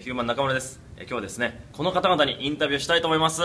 ーヒューマン中村です、えー今日はですねこの方々にインタビューしたいと思います。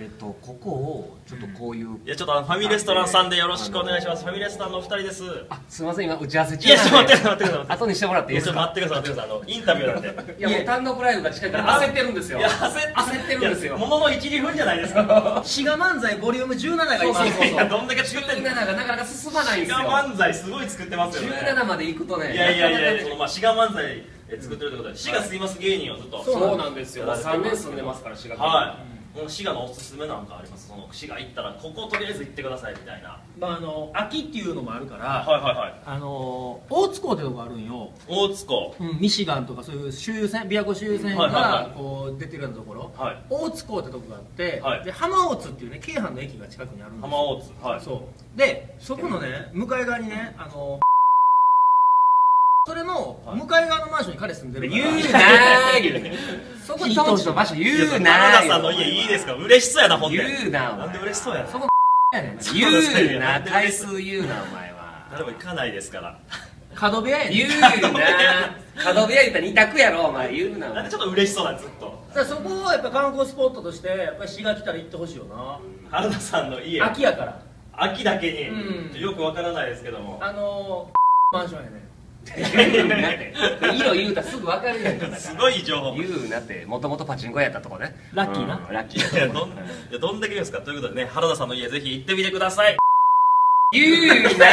えっとここをちょっとこういう、いやちょっとファミレストランさんでよろしくお願いします。ファミレストランのお二人です。あすいません今打ち合わせい中やちょっと待ってなんでください待ってください。後にしてもらっていいですか？待ってください待ってくださいあのインタビューなんで。いやもう単独ライブが近いから焦ってるんですよ。いや焦って焦ってるんですよ。ものの12分じゃないですか。滋賀漫才ボリューム17が今。そうそうそう。いやどんだけ作ってんの？17がなかなか進まないんですよ。滋賀漫才すごい作ってますよね。17まで行くとねいやいやいやそなのまあ滋賀漫才えー作ってるってことで。滋賀すいます芸人をずっと。そうなんですよ。やられてます3年住んでますから滋賀県はい、滋賀のおすすめなんかあります？その滋賀行ったらこことりあえず行ってくださいみたいな。まああの秋っていうのもあるから、はいはいはい。あの大津港ってとこあるんよ、大津港うん、ミシガンとかそういう周遊船琵琶湖周遊船がこう出てるようなところ、はい。大津港ってとこがあって、はい。で浜大津っていうね京阪の駅が近くにあるんですよ。浜大津。はい。そう。でそこのね向かい側にねあのそれのはい。向かい側のマンションに彼住んでるから。言うなー 言うねそこに当時の場所言うなー。原田さんの家いいですか？嬉しそうやなほんで。言うなお前なんで嬉しそうやな。そこやねん。言うな回数言うなお前は。誰も行かないですから。角部屋やねん。言うな 角部屋言ったら二択やろお前。言うなお前。なんでちょっと嬉しそうなんずっと。そこをやっぱ観光スポットとしてやっぱり滋賀来たら行ってほしいよな。原田さんの家。秋やから。秋だけに、うん。よくわからないですけども。あのマンションやね色言うたらすぐ分かるやんか。すごい情報。言うなってもともとパチンコ屋やったとこね。ラッキーな。うんラッキいーやどんいやどんだけ言うんですか。ということでね原田さんの家ぜひ行ってみてください。言うな